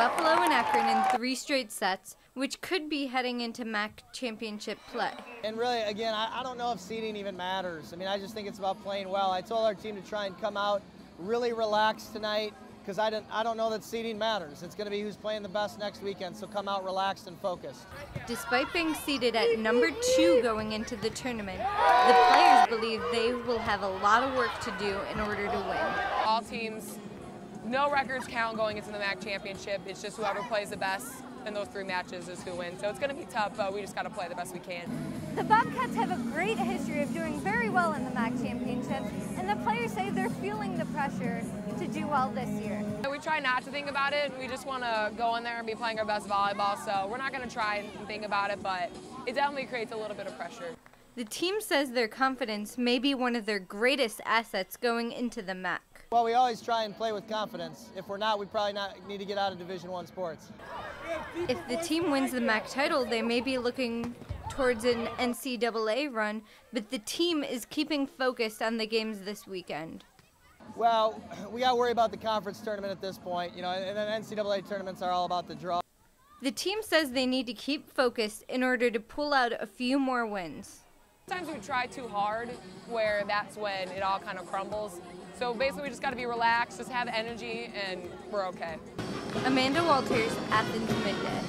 Buffalo and Akron in three straight sets, which could be heading into MAC championship play. And really, again, I, I don't know if seeding even matters. I mean, I just think it's about playing well. I told our team to try and come out really relaxed tonight because I don't, I don't know that seeding matters. It's going to be who's playing the best next weekend, so come out relaxed and focused. Despite being seeded at number two going into the tournament, the players believe they will have a lot of work to do in order to win. All teams, no records count going into the MAC championship. It's just whoever plays the best in those three matches is who wins. So it's going to be tough, but we just got to play the best we can. The Bobcats have a great history of doing very well in the MAC championship, and the players say they're feeling the pressure to do well this year. We try not to think about it. We just want to go in there and be playing our best volleyball. So we're not going to try and think about it, but it definitely creates a little bit of pressure. The team says their confidence may be one of their greatest assets going into the MAC. Well, we always try and play with confidence. If we're not, we probably not need to get out of Division One sports. If the team wins the MAC title, they may be looking towards an NCAA run, but the team is keeping focused on the games this weekend. Well, we got to worry about the conference tournament at this point, you know, and then NCAA tournaments are all about the draw. The team says they need to keep focused in order to pull out a few more wins. Sometimes we try too hard, where that's when it all kind of crumbles. So basically, we just got to be relaxed, just have energy, and we're okay. Amanda Walters, Athens Midday.